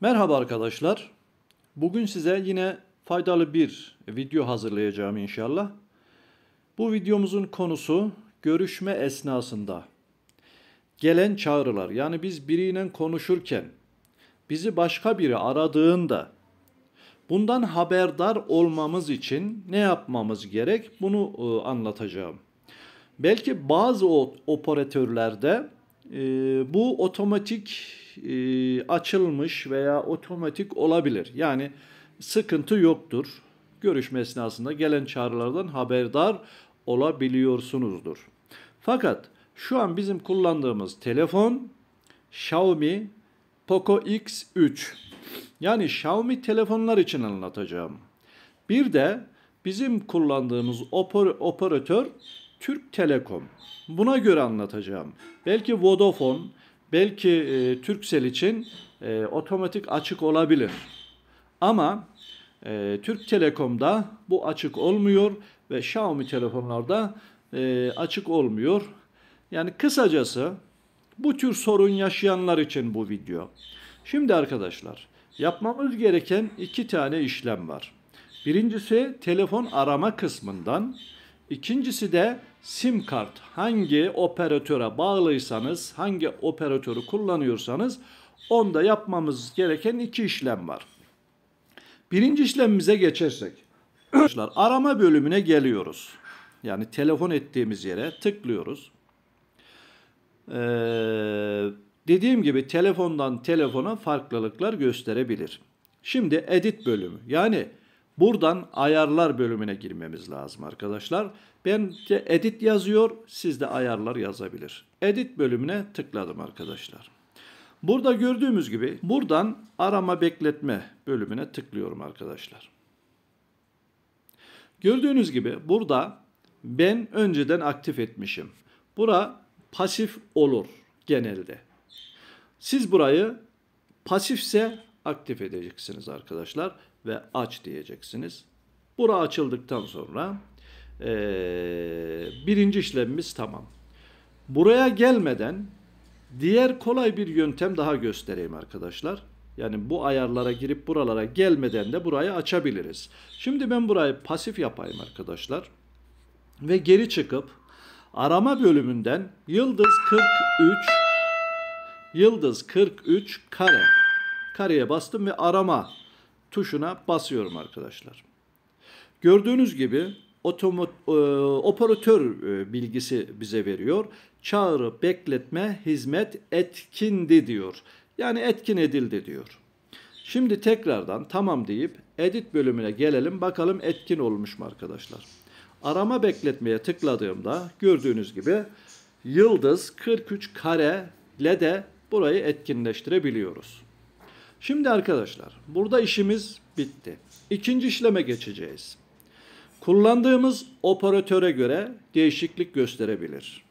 Merhaba arkadaşlar. Bugün size yine faydalı bir video hazırlayacağım inşallah. Bu videomuzun konusu görüşme esnasında gelen çağrılar. Yani biz biriyle konuşurken bizi başka biri aradığında bundan haberdar olmamız için ne yapmamız gerek? Bunu e, anlatacağım. Belki bazı operatörlerde e, bu otomatik e, açılmış veya otomatik olabilir. Yani sıkıntı yoktur. Görüşme esnasında gelen çağrılardan haberdar olabiliyorsunuzdur. Fakat şu an bizim kullandığımız telefon Xiaomi Poco X3. Yani Xiaomi telefonlar için anlatacağım. Bir de bizim kullandığımız operatör Türk Telekom. Buna göre anlatacağım. Belki Vodafone, belki e, Turkcell için e, otomatik açık olabilir. Ama e, Türk Telekom'da bu açık olmuyor ve Xiaomi telefonlarda e, açık olmuyor. Yani kısacası bu tür sorun yaşayanlar için bu video. Şimdi arkadaşlar yapmamız gereken iki tane işlem var. Birincisi telefon arama kısmından, ikincisi de sim kart hangi operatöre bağlıysanız, hangi operatörü kullanıyorsanız onda yapmamız gereken iki işlem var. Birinci işlemimize geçersek. Arama bölümüne geliyoruz. Yani telefon ettiğimiz yere tıklıyoruz. Ee, dediğim gibi telefondan telefona farklılıklar gösterebilir. Şimdi edit bölümü. Yani buradan ayarlar bölümüne girmemiz lazım arkadaşlar. Ben de edit yazıyor, siz de ayarlar yazabilir. Edit bölümüne tıkladım arkadaşlar. Burada gördüğümüz gibi buradan arama bekletme bölümüne tıklıyorum arkadaşlar. Gördüğünüz gibi burada ben önceden aktif etmişim. Bura pasif olur genelde. Siz burayı pasifse aktif edeceksiniz arkadaşlar ve aç diyeceksiniz. Bura açıldıktan sonra e, birinci işlemimiz tamam. Buraya gelmeden diğer kolay bir yöntem daha göstereyim arkadaşlar. Yani bu ayarlara girip buralara gelmeden de burayı açabiliriz. Şimdi ben burayı pasif yapayım arkadaşlar. Ve geri çıkıp arama bölümünden yıldız 43 yıldız 43 kare kareye bastım ve arama tuşuna basıyorum arkadaşlar. Gördüğünüz gibi otomot, e, operatör e, bilgisi bize veriyor. Çağrı bekletme hizmet etkindi diyor. Yani etkin edildi diyor. Şimdi tekrardan tamam deyip edit bölümüne gelelim. Bakalım etkin olmuş mu arkadaşlar. Arama bekletmeye tıkladığımda gördüğünüz gibi yıldız 43 kare ile de burayı etkinleştirebiliyoruz. Şimdi arkadaşlar burada işimiz bitti. İkinci işleme geçeceğiz. Kullandığımız operatöre göre değişiklik gösterebilir.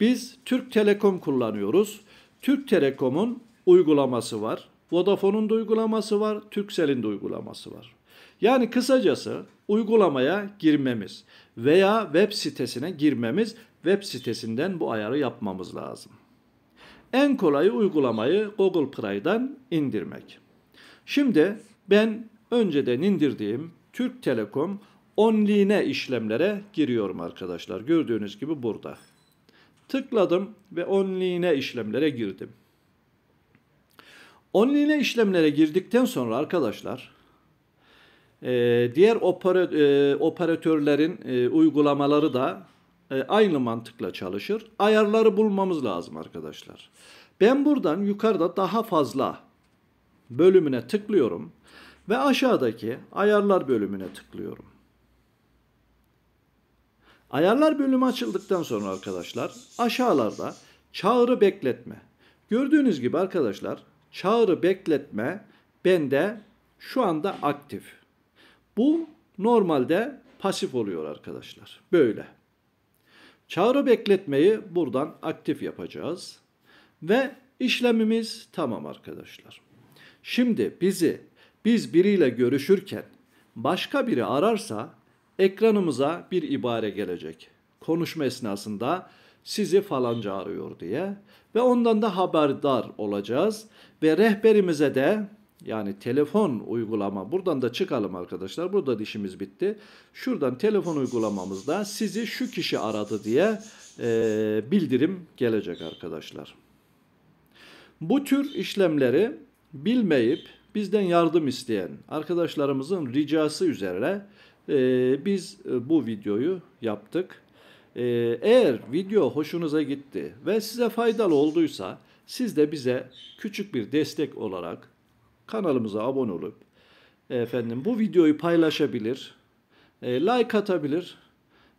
Biz Türk Telekom kullanıyoruz. Türk Telekom'un uygulaması var. Vodafone'un da uygulaması var, Turkcell'in de uygulaması var. Yani kısacası uygulamaya girmemiz veya web sitesine girmemiz, web sitesinden bu ayarı yapmamız lazım. En kolayı uygulamayı Google Play'dan indirmek. Şimdi ben önceden indirdiğim Türk Telekom onliğine işlemlere giriyorum arkadaşlar. Gördüğünüz gibi burada. Tıkladım ve onliğine işlemlere girdim. Onliğine işlemlere girdikten sonra arkadaşlar diğer operatörlerin uygulamaları da aynı mantıkla çalışır. Ayarları bulmamız lazım arkadaşlar. Ben buradan yukarıda daha fazla bölümüne tıklıyorum ve aşağıdaki ayarlar bölümüne tıklıyorum. Ayarlar bölümü açıldıktan sonra arkadaşlar aşağılarda çağrı bekletme. Gördüğünüz gibi arkadaşlar çağrı bekletme bende şu anda aktif. Bu normalde pasif oluyor arkadaşlar. Böyle. Çağrı bekletmeyi buradan aktif yapacağız. Ve işlemimiz tamam arkadaşlar. Şimdi bizi biz biriyle görüşürken başka biri ararsa ekranımıza bir ibare gelecek. Konuşma esnasında sizi falanca arıyor diye ve ondan da haberdar olacağız ve rehberimize de yani telefon uygulama buradan da çıkalım arkadaşlar. Burada da işimiz bitti. Şuradan telefon uygulamamızda sizi şu kişi aradı diye e, bildirim gelecek arkadaşlar. Bu tür işlemleri bilmeyip bizden yardım isteyen arkadaşlarımızın ricası üzere e, biz e, bu videoyu yaptık. E, eğer video hoşunuza gitti ve size faydalı olduysa siz de bize küçük bir destek olarak kanalımıza abone olup efendim bu videoyu paylaşabilir, e, like atabilir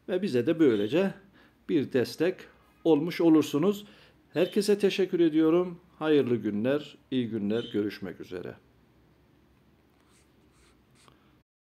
ve bize de böylece bir destek olmuş olursunuz. Herkese teşekkür ediyorum. Hayırlı günler, iyi günler. Görüşmek üzere.